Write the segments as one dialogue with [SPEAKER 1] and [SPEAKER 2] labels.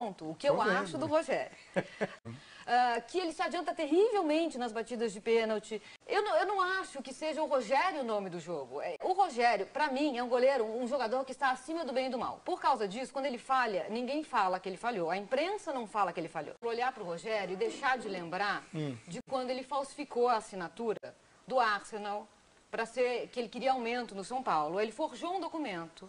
[SPEAKER 1] o que eu
[SPEAKER 2] vendo.
[SPEAKER 1] acho do Rogério. Ah, que ele se adianta terrivelmente nas batidas de pênalti. Eu não, eu não acho que seja o Rogério o nome do jogo. É, O Rogério, pra mim, é um goleiro, um jogador que está acima do bem e do mal. Por causa disso, quando ele falha, ninguém fala que ele falhou. A imprensa não fala que ele falhou. Olhar pro Rogério e deixar de lembrar de quando ele falsificou a assinatura do Arsenal para ser que ele queria aumento no São Paulo. Ele forjou um documento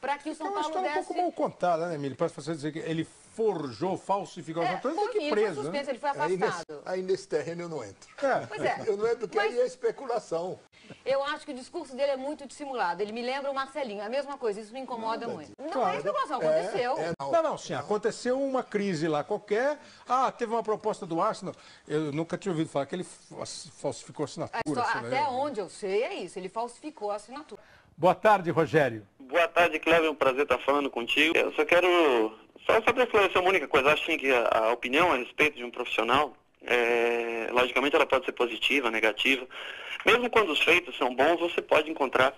[SPEAKER 1] para que o São
[SPEAKER 2] É uma
[SPEAKER 1] Paulo
[SPEAKER 2] história um
[SPEAKER 1] desse
[SPEAKER 2] pouco mal contada, né, Emílio? Para você dizer que ele forjou, falsificou,
[SPEAKER 1] É,
[SPEAKER 2] é, então ele
[SPEAKER 1] foi
[SPEAKER 2] preso, né?
[SPEAKER 1] suspenso, ele foi
[SPEAKER 3] Aí nesse,
[SPEAKER 1] afastado.
[SPEAKER 3] aí nesse terreno eu não entro.
[SPEAKER 2] É.
[SPEAKER 1] Pois é.
[SPEAKER 3] Eu não entro porque
[SPEAKER 1] Mas-
[SPEAKER 3] aí é especulação.
[SPEAKER 1] Eu acho que o discurso dele é muito dissimulado. Ele me lembra o Marcelinho. A mesma coisa, isso me incomoda
[SPEAKER 3] Nada
[SPEAKER 1] muito. Não
[SPEAKER 2] Claro.
[SPEAKER 1] é especulação, aconteceu.
[SPEAKER 3] É, não.
[SPEAKER 2] Não, não, sim, aconteceu uma crise lá qualquer. Ah, teve uma proposta do Arsenal. Eu nunca tinha ouvido falar que ele fa- falsificou a
[SPEAKER 1] A
[SPEAKER 2] assinatura.
[SPEAKER 1] história-
[SPEAKER 2] sei lá.
[SPEAKER 1] até onde eu sei é isso, ele falsificou a assinatura.
[SPEAKER 2] Boa tarde, Rogério.
[SPEAKER 4] Boa tarde, Cleber. É um prazer estar falando contigo. Eu só quero. Só, só para esclarecer uma única coisa. Acho que a, a opinião a respeito de um profissional, é, logicamente, ela pode ser positiva, negativa. Mesmo quando os feitos são bons, você pode encontrar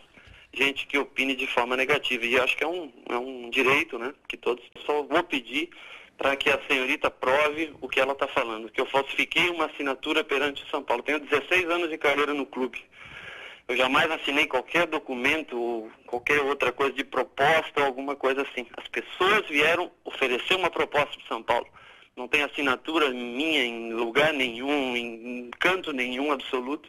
[SPEAKER 4] gente que opine de forma negativa. E acho que é um, é um direito, né? Que todos. Só vou pedir para que a senhorita prove o que ela está falando. Que eu falsifiquei uma assinatura perante o São Paulo. Tenho 16 anos de carreira no clube. Eu jamais assinei qualquer documento ou qualquer outra coisa de proposta ou alguma coisa assim. As pessoas vieram oferecer uma proposta para São Paulo. Não tem assinatura minha em lugar nenhum, em canto nenhum absoluto.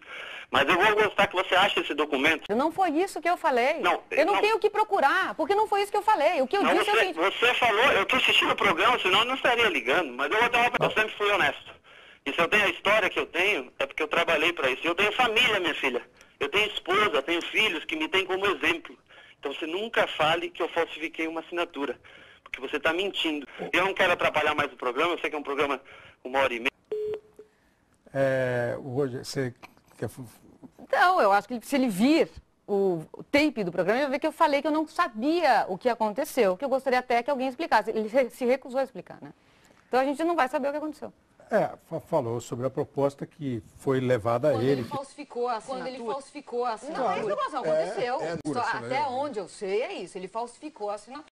[SPEAKER 4] Mas eu vou gostar que você ache esse documento.
[SPEAKER 1] Não foi isso que eu falei.
[SPEAKER 4] Não,
[SPEAKER 1] eu não,
[SPEAKER 4] não.
[SPEAKER 1] tenho que procurar, porque não foi isso que eu falei. O que eu
[SPEAKER 4] Não,
[SPEAKER 1] disse é o
[SPEAKER 4] você,
[SPEAKER 1] seguinte.
[SPEAKER 4] você falou, eu estou assistindo o programa, senão eu não estaria ligando. Mas eu vou dar uma, eu sempre fui honesto. E se eu tenho a história que eu tenho, é porque eu trabalhei para isso. E eu tenho família, minha filha. Eu tenho esposa, tenho filhos que me têm como exemplo. Então você nunca fale que eu falsifiquei uma assinatura. Porque você está mentindo. Eu não quero atrapalhar mais o programa, eu sei que é um programa uma hora e meia.
[SPEAKER 2] É, o Rogério, você quer...
[SPEAKER 1] Então, eu acho que se ele vir o, o tape do programa, ele vai ver que eu falei que eu não sabia o que aconteceu, que eu gostaria até que alguém explicasse. Ele se- se recusou a explicar, né? Então a gente não vai saber o que aconteceu.
[SPEAKER 2] É, fa- falou sobre a proposta que foi levada a ele. que-
[SPEAKER 1] falsificou a Quando ele falsificou a assinatura.
[SPEAKER 2] Claro.
[SPEAKER 1] Não é especulação,
[SPEAKER 3] É,
[SPEAKER 1] aconteceu.
[SPEAKER 3] é,
[SPEAKER 2] isso, né?
[SPEAKER 1] até onde eu sei é isso, ele falsificou a assinatura.